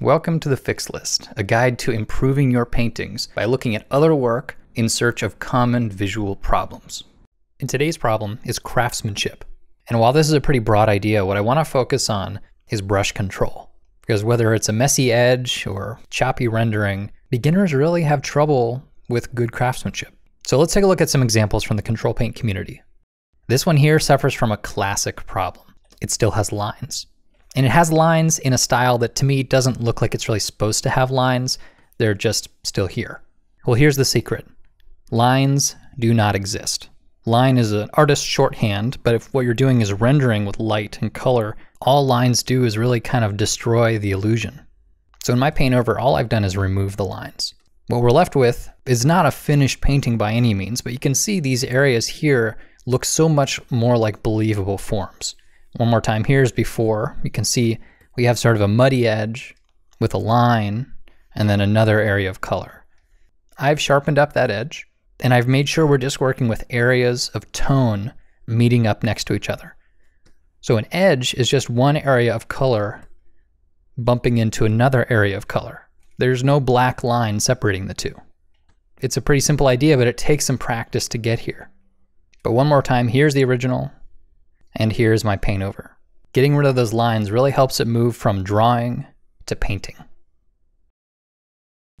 Welcome to the Fix List, a guide to improving your paintings by looking at other work in search of common visual problems. In today's problem is craftsmanship. And while this is a pretty broad idea, what I want to focus on is brush control. Because whether it's a messy edge or choppy rendering, beginners really have trouble with good craftsmanship. So let's take a look at some examples from the control paint community. This one here suffers from a classic problem. It still has lines. And it has lines in a style that to me doesn't look like it's really supposed to have lines. They're just still here. Well, here's the secret. Lines do not exist. Line is an artist's shorthand, but if what you're doing is rendering with light and color, all lines do is really kind of destroy the illusion. So in my paint over, all I've done is remove the lines. What we're left with is not a finished painting by any means, but you can see these areas here look so much more like believable forms. One more time, here's before. You can see we have sort of a muddy edge with a line and then another area of color. I've sharpened up that edge and I've made sure we're just working with areas of tone meeting up next to each other. So an edge is just one area of color bumping into another area of color. There's no black line separating the two. It's a pretty simple idea, but it takes some practice to get here. But one more time, here's the original, and here's my paint over. Getting rid of those lines really helps it move from drawing to painting.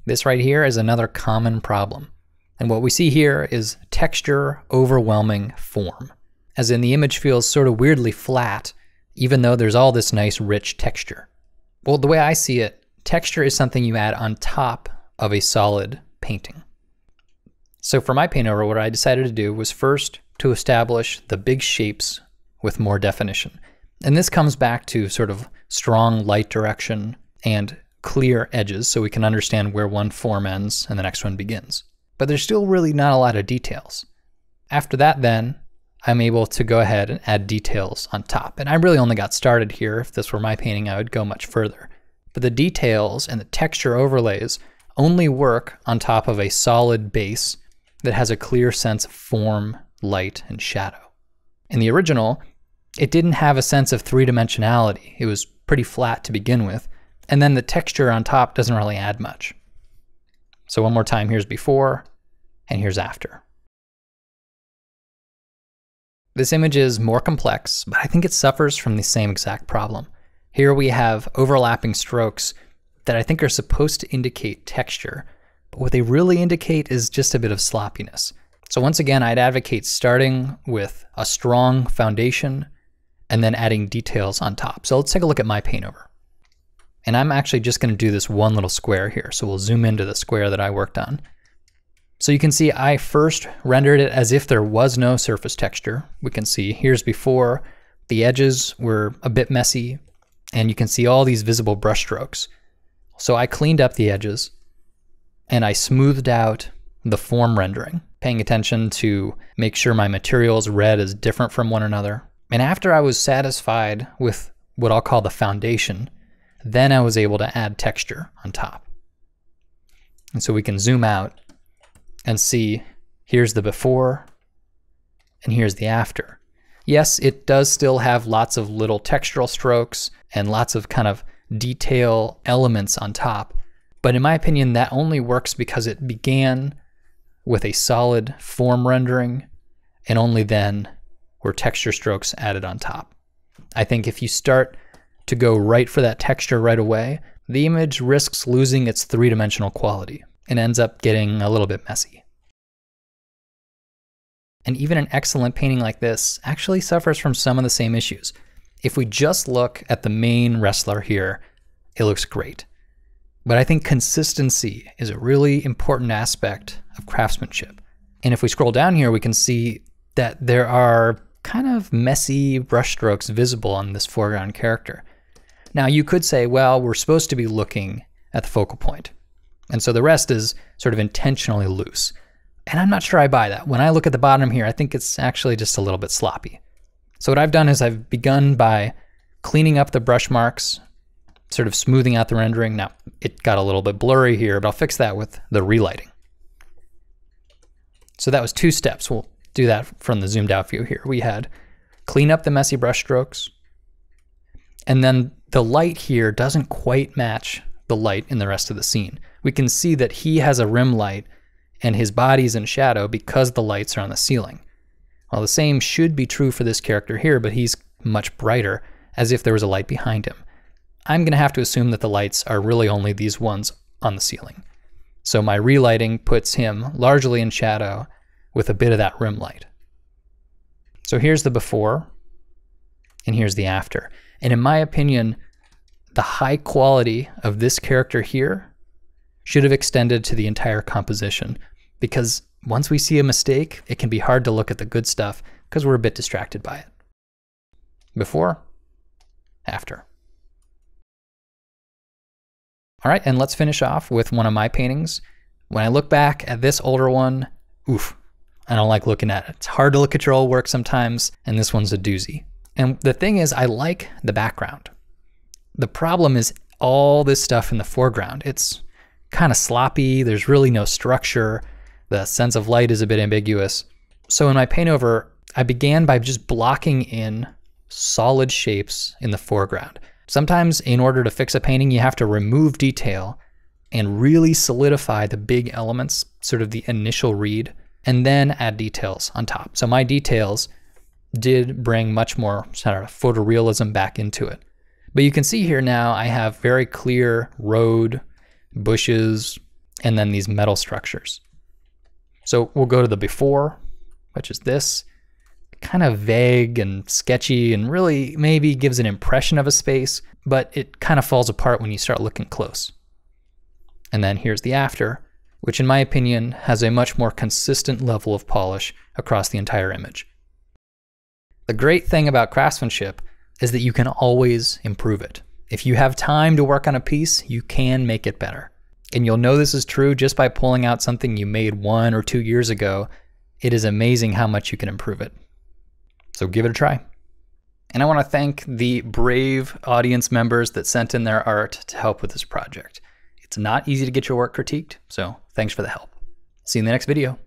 This right here is another common problem. And what we see here is texture overwhelming form, as in the image feels sort of weirdly flat, even though there's all this nice rich texture. Well, the way I see it, texture is something you add on top of a solid painting. So for my paint over, what I decided to do was first to establish the big shapes with more definition. And this comes back to sort of strong light direction and clear edges so we can understand where one form ends and the next one begins. But there's still really not a lot of details. After that then, I'm able to go ahead and add details on top. And I really only got started here. If this were my painting, I would go much further. But the details and the texture overlays only work on top of a solid base that has a clear sense of form, light, and shadow. In the original, it didn't have a sense of three-dimensionality. It was pretty flat to begin with, and then the texture on top doesn't really add much. So one more time, here's before, and here's after. This image is more complex, but I think it suffers from the same exact problem. Here we have overlapping strokes that I think are supposed to indicate texture, but what they really indicate is just a bit of sloppiness. So once again, I'd advocate starting with a strong foundation and then adding details on top. So let's take a look at my paint over. And I'm actually just gonna do this one little square here. So we'll zoom into the square that I worked on. So you can see I first rendered it as if there was no surface texture. We can see here's before, the edges were a bit messy, and you can see all these visible brush strokes. So I cleaned up the edges, and I smoothed out the form rendering, paying attention to make sure my materials read as different from one another, and after I was satisfied with what I'll call the foundation, then I was able to add texture on top. And so we can zoom out and see here's the before and here's the after. Yes, it does still have lots of little textural strokes and lots of kind of detail elements on top. But in my opinion, that only works because it began with a solid form rendering and only then or texture strokes added on top. I think if you start to go right for that texture right away, the image risks losing its three-dimensional quality and ends up getting a little bit messy. And even an excellent painting like this actually suffers from some of the same issues. If we just look at the main wrestler here, it looks great. But I think consistency is a really important aspect of craftsmanship. And if we scroll down here, we can see that there are kind of messy brushstrokes visible on this foreground character. Now you could say, well, we're supposed to be looking at the focal point. And so the rest is sort of intentionally loose. And I'm not sure I buy that. When I look at the bottom here, I think it's actually just a little bit sloppy. So what I've done is I've begun by cleaning up the brush marks, sort of smoothing out the rendering. Now it got a little bit blurry here, but I'll fix that with the relighting. So that was two steps. We'll do that from the zoomed out view here. We had clean up the messy brush strokes, and then the light here doesn't quite match the light in the rest of the scene. We can see that he has a rim light and his body's in shadow because the lights are on the ceiling. Well, the same should be true for this character here, but he's much brighter, as if there was a light behind him. I'm going to have to assume that the lights are really only these ones on the ceiling. So my relighting puts him largely in shadow with a bit of that rim light. So here's the before, and here's the after. And in my opinion, the high quality of this character here should have extended to the entire composition because once we see a mistake, it can be hard to look at the good stuff because we're a bit distracted by it. Before, after. All right, and let's finish off with one of my paintings. When I look back at this older one, oof, I don't like looking at it. It's hard to look at your old work sometimes, and this one's a doozy. And the thing is, I like the background. The problem is all this stuff in the foreground. It's kind of sloppy, there's really no structure, the sense of light is a bit ambiguous. So in my paint over, I began by just blocking in solid shapes in the foreground. Sometimes in order to fix a painting, you have to remove detail and really solidify the big elements, sort of the initial read, and then add details on top. So my details did bring much more sort of photorealism back into it. But you can see here now I have very clear road, bushes, and then these metal structures. So we'll go to the before, which is this kind of vague and sketchy and really maybe gives an impression of a space, but it kind of falls apart when you start looking close. And then here's the after, which in my opinion has a much more consistent level of polish across the entire image. The great thing about craftsmanship is that you can always improve it. If you have time to work on a piece, you can make it better. And you'll know this is true just by pulling out something you made one or two years ago. It is amazing how much you can improve it. So give it a try. And I want to thank the brave audience members that sent in their art to help with this project. It's not easy to get your work critiqued, so thanks for the help. See you in the next video.